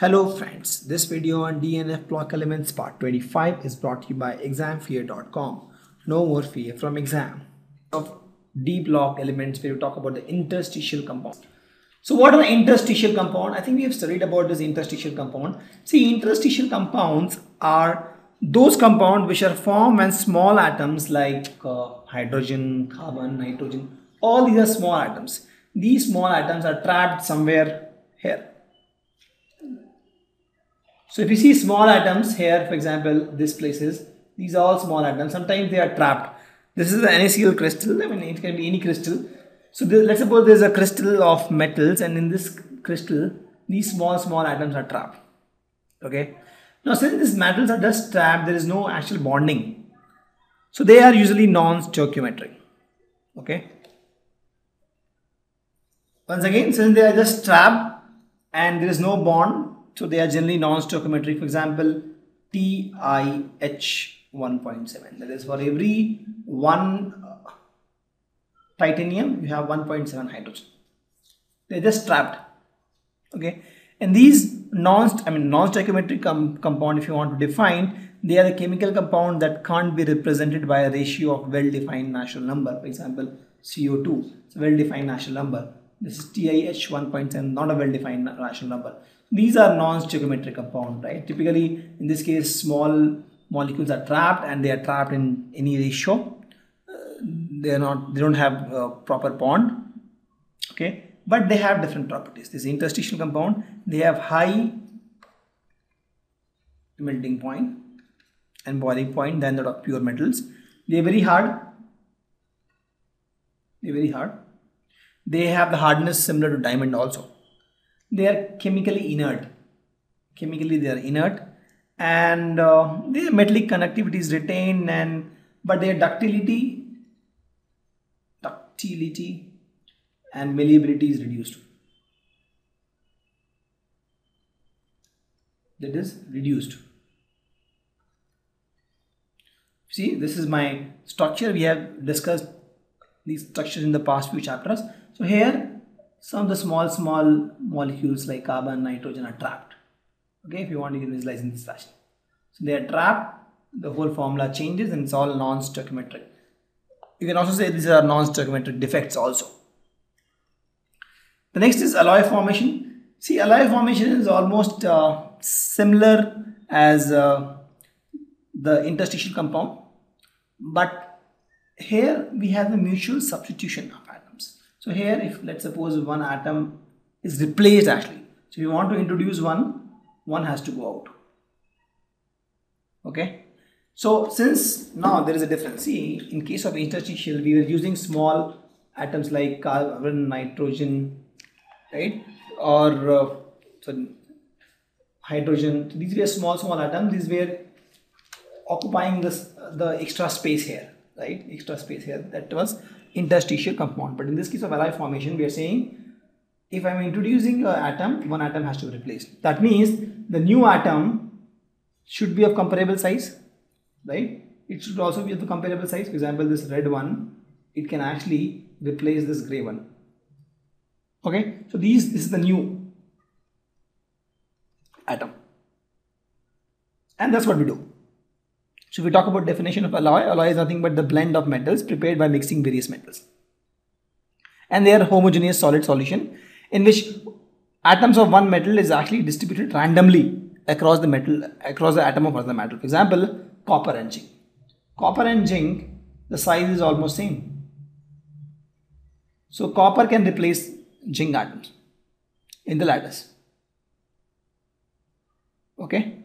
Hello friends, this video on DNF block elements part 25 is brought to you by examfear.com. No more fear from exam. Of D block elements where we talk about the interstitial compound. So what are the interstitial compound? I think we have studied about this interstitial compound. See interstitial compounds are those compounds which are formed when small atoms like uh, hydrogen, carbon, nitrogen, all these are small atoms. These small atoms are trapped somewhere here so if you see small atoms here, for example, this places, these are all small atoms. Sometimes they are trapped. This is the NaCl crystal. I mean, it can be any crystal. So this, let's suppose there's a crystal of metals and in this crystal, these small, small atoms are trapped. Okay. Now, since these metals are just trapped, there is no actual bonding. So they are usually non-stoichiometric. Okay. Once again, since they are just trapped and there is no bond, so they are generally non-stoichiometric. For example, TiH 1.7. That is for every one uh, titanium, you have 1.7 hydrogen. They're just trapped. Okay. And these non, I mean non-stoichiometric com compound, if you want to define, they are the chemical compound that can't be represented by a ratio of well-defined natural number. For example, CO2, it's a well-defined natural number. This is TiH 1.7, not a well-defined rational number. These are non-stoichiometric compound, right? Typically, in this case, small molecules are trapped and they are trapped in any ratio. Uh, they are not, they don't have a proper bond, okay? But they have different properties. This interstitial compound, they have high melting point and boiling point than that of pure metals. They are very hard. They are very hard. They have the hardness similar to diamond also. They are chemically inert. Chemically they are inert. And uh, their metallic conductivity is retained and but their ductility ductility and malleability is reduced. That is reduced. See this is my structure. We have discussed these structures in the past few chapters. So here some of the small small molecules like carbon nitrogen are trapped. Okay if you want to visualize in this fashion. So they are trapped the whole formula changes and it's all non-stoichiometric. You can also say these are non-stoichiometric defects also. The next is alloy formation. See alloy formation is almost uh, similar as uh, the interstitial compound but here we have the mutual substitution of atoms. so here if let's suppose one atom is replaced actually. So you want to introduce one, one has to go out. Okay. So since now there is a difference, see in case of interstitial we were using small atoms like carbon, nitrogen, right, or uh, so hydrogen. These were small small atoms. These were occupying this the extra space here, right? Extra space here. That was interstitial compound. But in this case of alloy formation, we are saying if I'm introducing an atom, one atom has to be replaced. That means the new atom should be of comparable size, right? It should also be of the comparable size. For example, this red one, it can actually replace this gray one. Okay, so these this is the new atom, and that's what we do. So if we talk about definition of alloy, alloy is nothing but the blend of metals prepared by mixing various metals. And they are homogeneous solid solution in which atoms of one metal is actually distributed randomly across the metal across the atom of another metal. For example, copper and zinc. Copper and zinc, the size is almost same. So copper can replace zinc atoms in the lattice. Okay.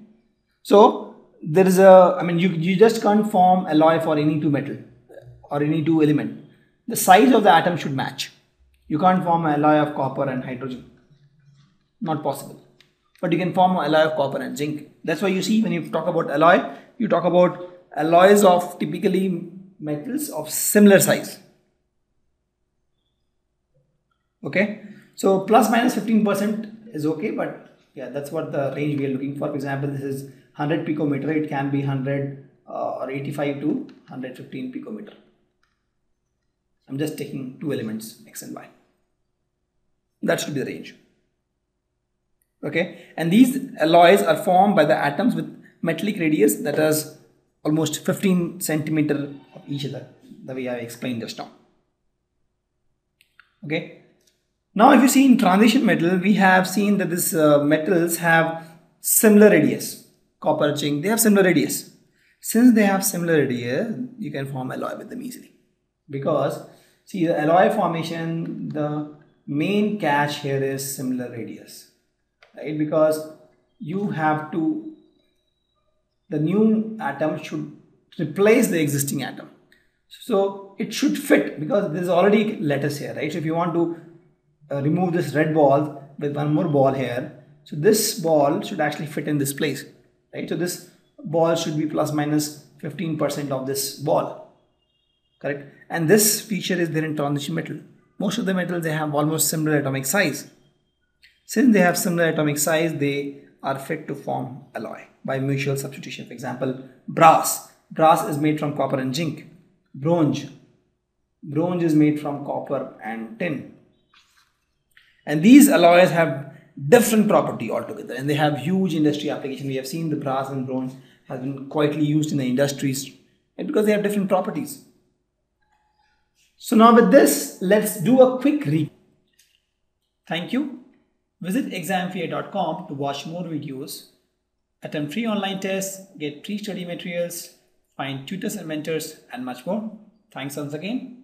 So there is a i mean you, you just can't form alloy for any two metal or any two element. The size of the atom should match. You can't form an alloy of copper and hydrogen. Not possible. But you can form an alloy of copper and zinc. That's why you see when you talk about alloy you talk about alloys of typically metals of similar size. Okay? So plus minus 15 percent is okay but yeah that's what the range we are looking for. For example this is 100 picometer it can be 100 uh, or 85 to 115 picometer. I'm just taking two elements x and y. That should be the range. Okay, and these alloys are formed by the atoms with metallic radius that is almost 15 centimeter of each other, the way I explained just now. Okay, now if you see in transition metal, we have seen that these uh, metals have similar radius, copper, zinc, they have similar radius. Since they have similar radius, you can form alloy with them easily. Because see the alloy formation, the main catch here is similar radius, right? Because you have to, the new atom should replace the existing atom. So it should fit because there is already lattice here, right? So if you want to uh, remove this red ball with one more ball here. So this ball should actually fit in this place, right? So this ball should be plus minus 15% of this ball, correct? And this feature is there in transition metal. Most of the metals, they have almost similar atomic size. Since they have similar atomic size, they are fit to form alloy by mutual substitution. For example, brass. Brass is made from copper and zinc. Bronze. Bronze is made from copper and tin and these alloys have different property altogether. And they have huge industry application. We have seen the brass and bronze has been quietly used in the industries because they have different properties. So now with this let's do a quick recap thank you. Visit examfear.com to watch more videos attempt free online tests get free study materials find tutors and mentors and much more. Thanks once again